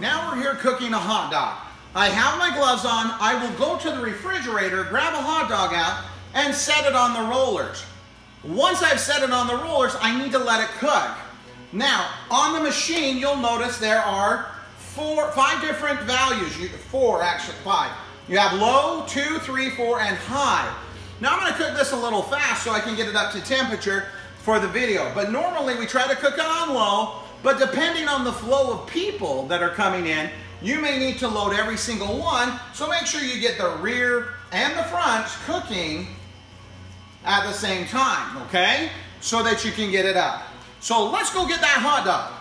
now we're here cooking a hot dog. I have my gloves on. I will go to the refrigerator, grab a hot dog out, and set it on the rollers. Once I've set it on the rollers, I need to let it cook. Now, on the machine, you'll notice there are four, five different values. You, four, actually, five. You have low, two, three, four, and high. Now I'm gonna cook this a little fast so I can get it up to temperature for the video. But normally we try to cook it on low, but depending on the flow of people that are coming in, you may need to load every single one, so make sure you get the rear and the front cooking at the same time, okay? So that you can get it up. So let's go get that hot dog.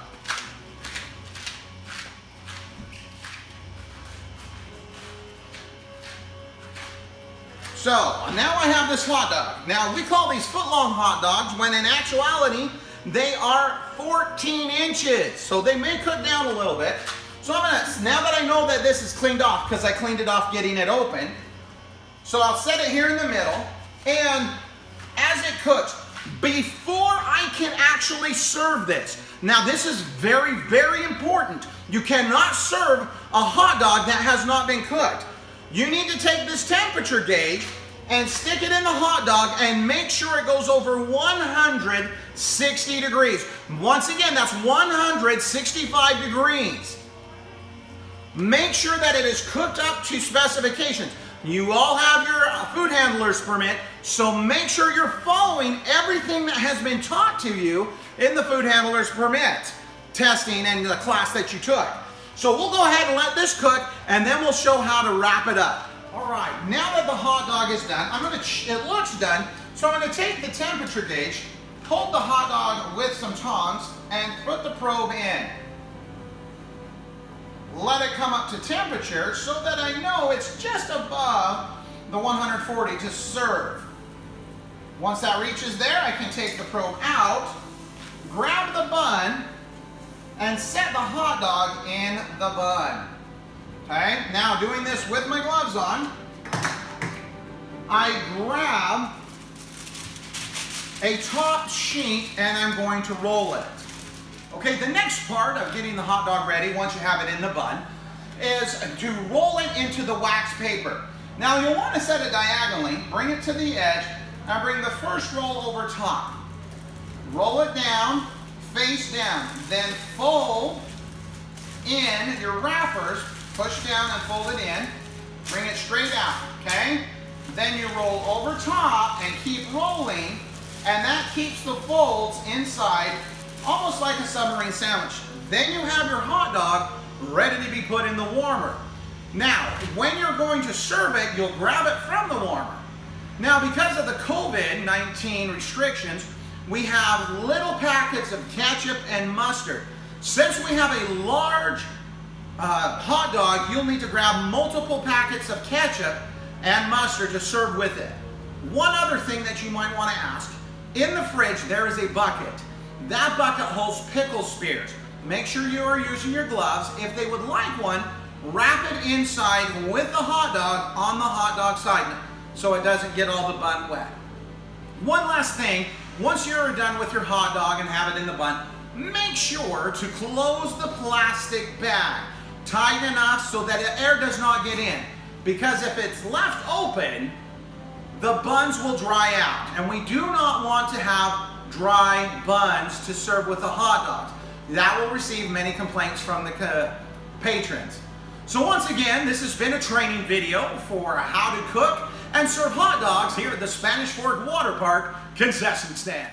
So now I have this hot dog. Now we call these foot long hot dogs when in actuality they are 14 inches. So they may cook down a little bit. So I'm gonna, now that I know that this is cleaned off because I cleaned it off getting it open, so I'll set it here in the middle and as it cooks, before I can actually serve this, now this is very, very important. You cannot serve a hot dog that has not been cooked. You need to take this temperature gauge and stick it in the hot dog and make sure it goes over 160 degrees. Once again, that's 165 degrees. Make sure that it is cooked up to specifications. You all have your uh, food handler's permit, so make sure you're following everything that has been taught to you in the food handler's permit testing and the class that you took. So we'll go ahead and let this cook, and then we'll show how to wrap it up. All right, now that the hot dog is done, I'm gonna, it looks done, so I'm gonna take the temperature gauge, hold the hot dog with some tongs, and put the probe in. Let it come up to temperature so that I know it's just above the 140 to serve. Once that reaches there, I can take the probe out, grab the bun, and set the hot dog in the bun. Okay, now doing this with my gloves on, I grab a top sheet and I'm going to roll it. Okay, the next part of getting the hot dog ready, once you have it in the bun, is to roll it into the wax paper. Now you'll want to set it diagonally, bring it to the edge, and bring the first roll over top. Roll it down, face down. Then fold in your wrappers, push down and fold it in. Bring it straight out, okay? Then you roll over top and keep rolling, and that keeps the folds inside, almost like a submarine sandwich. Then you have your hot dog ready to be put in the warmer. Now, when you're going to serve it, you'll grab it from the warmer. Now, because of the COVID-19 restrictions, we have little packets of ketchup and mustard. Since we have a large uh, hot dog, you'll need to grab multiple packets of ketchup and mustard to serve with it. One other thing that you might want to ask, in the fridge there is a bucket. That bucket holds pickle spears. Make sure you are using your gloves. If they would like one, wrap it inside with the hot dog on the hot dog side so it doesn't get all the bun wet. One last thing, once you're done with your hot dog and have it in the bun, make sure to close the plastic bag tight enough so that the air does not get in. Because if it's left open, the buns will dry out. And we do not want to have dry buns to serve with the hot dogs. That will receive many complaints from the patrons. So once again, this has been a training video for how to cook and serve hot dogs here at the Spanish Fork Water Park concession stand.